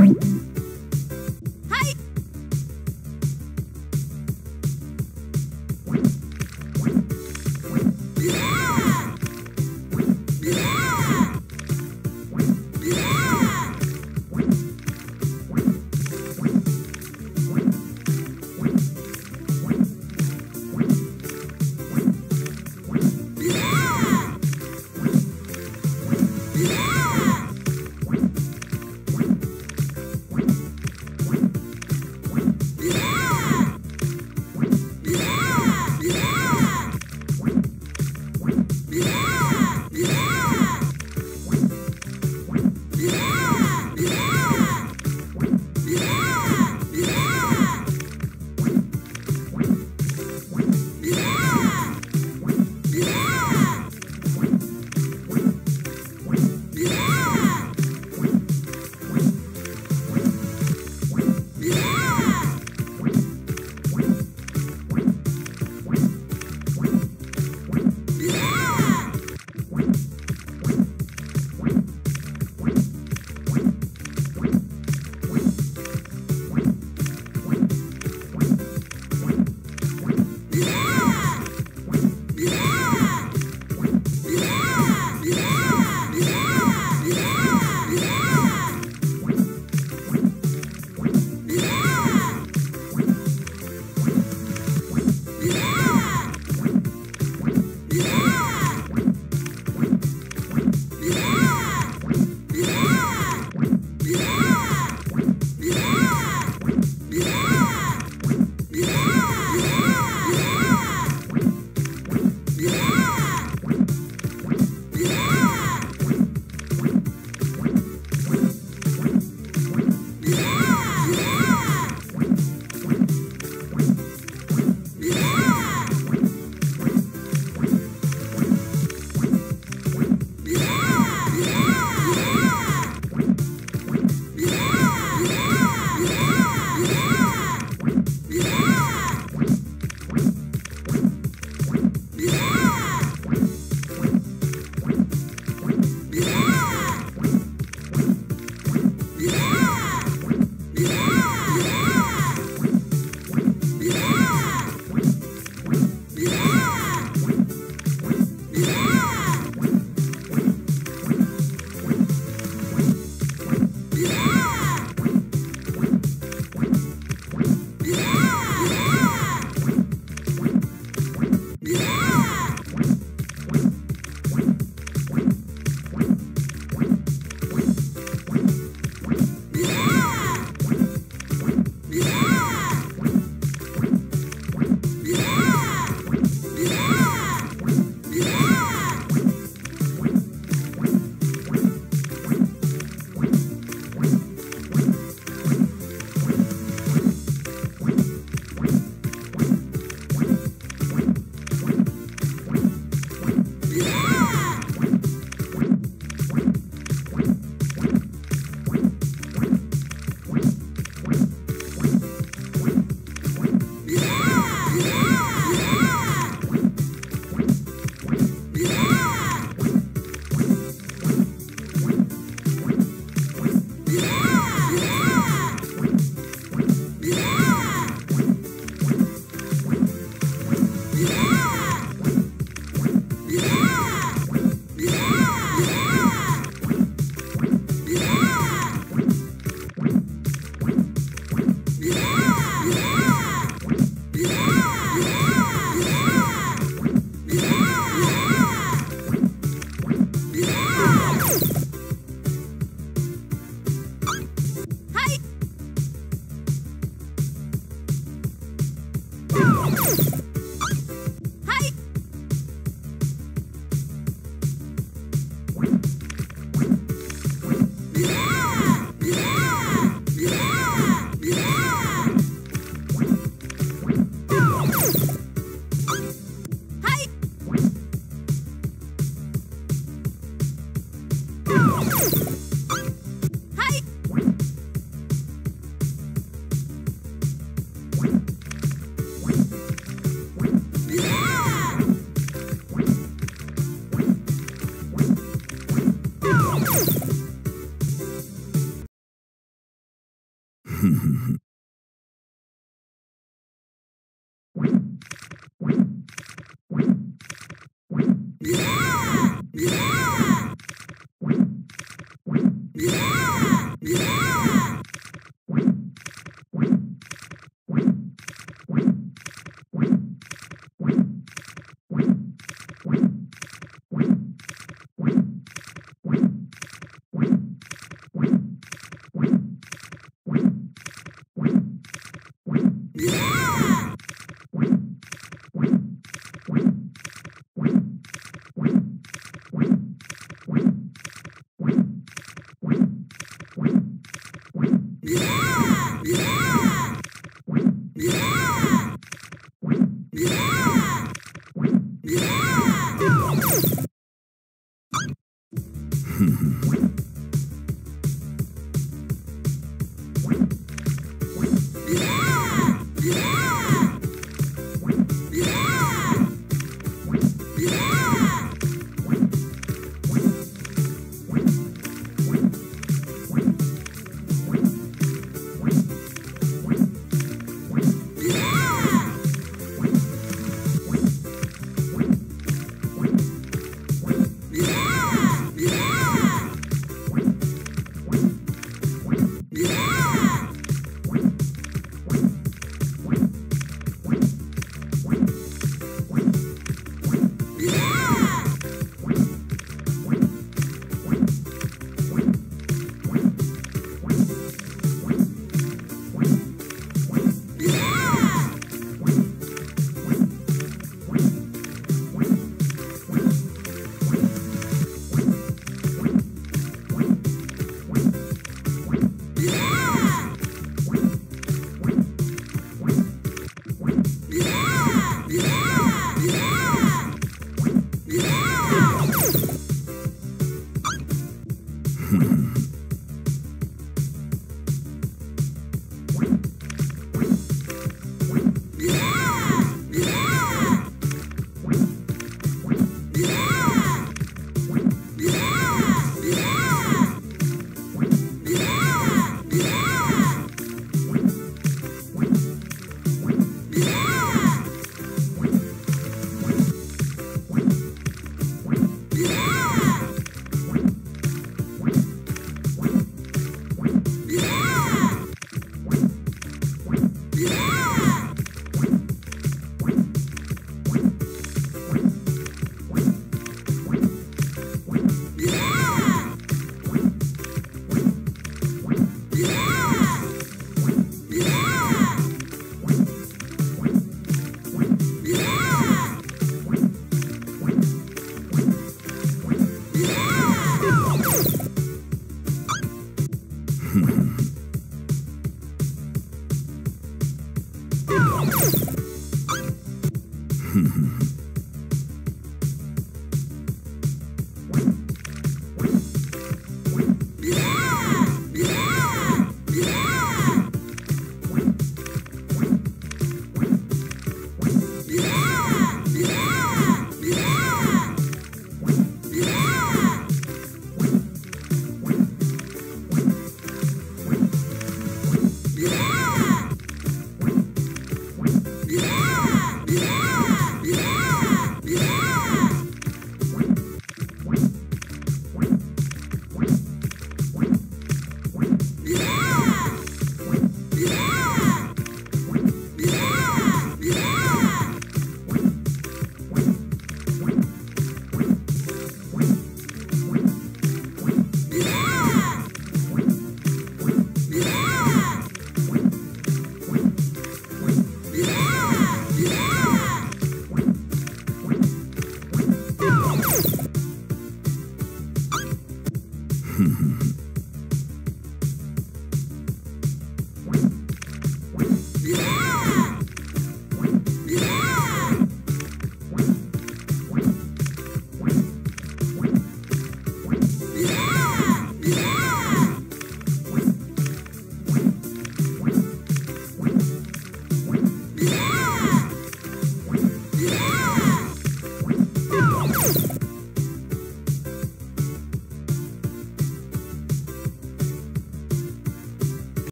you.